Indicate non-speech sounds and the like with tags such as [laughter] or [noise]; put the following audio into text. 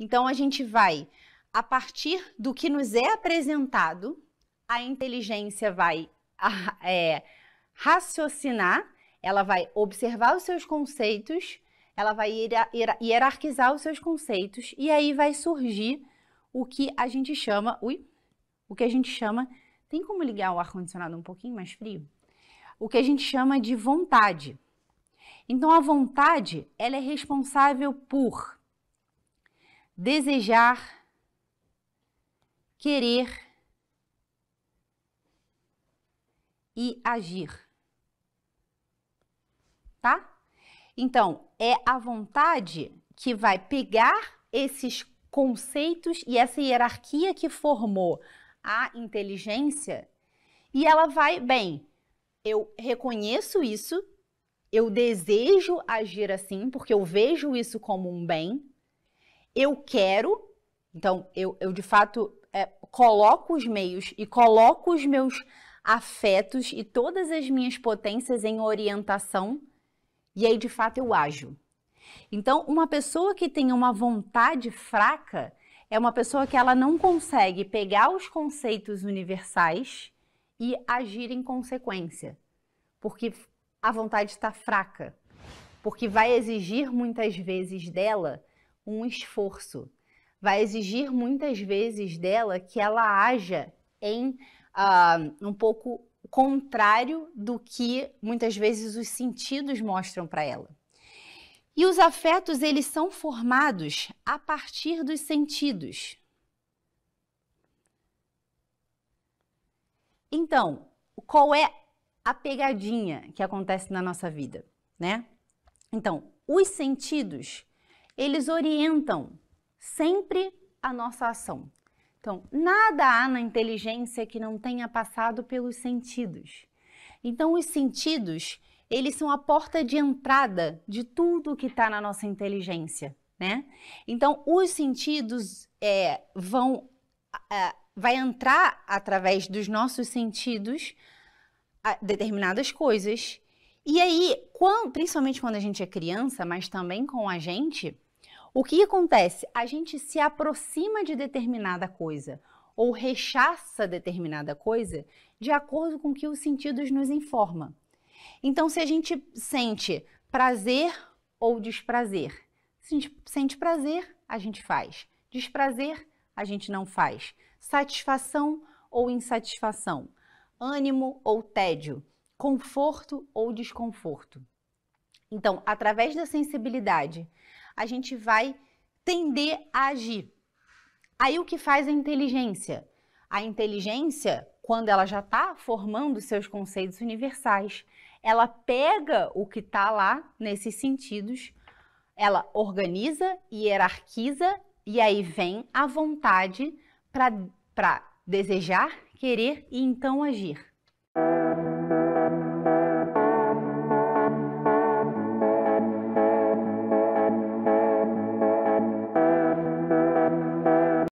Então a gente vai, a partir do que nos é apresentado, a inteligência vai [laughs] é, raciocinar, ela vai observar os seus conceitos, ela vai hierarquizar os seus conceitos e aí vai surgir o que a gente chama, ui, o que a gente chama, tem como ligar o ar condicionado um pouquinho mais frio? O que a gente chama de vontade. Então a vontade, ela é responsável por desejar, querer e agir. Tá? Então, é a vontade que vai pegar esses conceitos e essa hierarquia que formou a inteligência e ela vai, bem, eu reconheço isso, eu desejo agir assim, porque eu vejo isso como um bem, eu quero, então eu, eu de fato é, coloco os meios e coloco os meus afetos e todas as minhas potências em orientação e aí de fato eu ajo. Então, uma pessoa que tem uma vontade fraca é uma pessoa que ela não consegue pegar os conceitos universais e agir em consequência, porque a vontade está fraca, porque vai exigir muitas vezes dela um esforço, vai exigir muitas vezes dela que ela haja em uh, um pouco contrário do que muitas vezes os sentidos mostram para ela. E os afetos, eles são formados a partir dos sentidos. Então, qual é a pegadinha que acontece na nossa vida, né? Então, os sentidos, eles orientam sempre a nossa ação. Então, nada há na inteligência que não tenha passado pelos sentidos. Então, os sentidos, eles são a porta de entrada de tudo que está na nossa inteligência, né? Então, os sentidos é, vão, é, vai entrar através dos nossos sentidos determinadas coisas. E aí, quando, principalmente quando a gente é criança, mas também com a gente, o que acontece? A gente se aproxima de determinada coisa ou rechaça determinada coisa de acordo com o que os sentidos nos informam. Então, se a gente sente prazer ou desprazer, se a gente sente prazer, a gente faz. Desprazer, a gente não faz. Satisfação ou insatisfação. Ânimo ou tédio. Conforto ou desconforto. Então, através da sensibilidade, a gente vai tender a agir. Aí o que faz a inteligência? A inteligência, quando ela já está formando seus conceitos universais, ela pega o que está lá nesses sentidos, ela organiza e hierarquiza e aí vem a vontade para desejar, querer e então agir.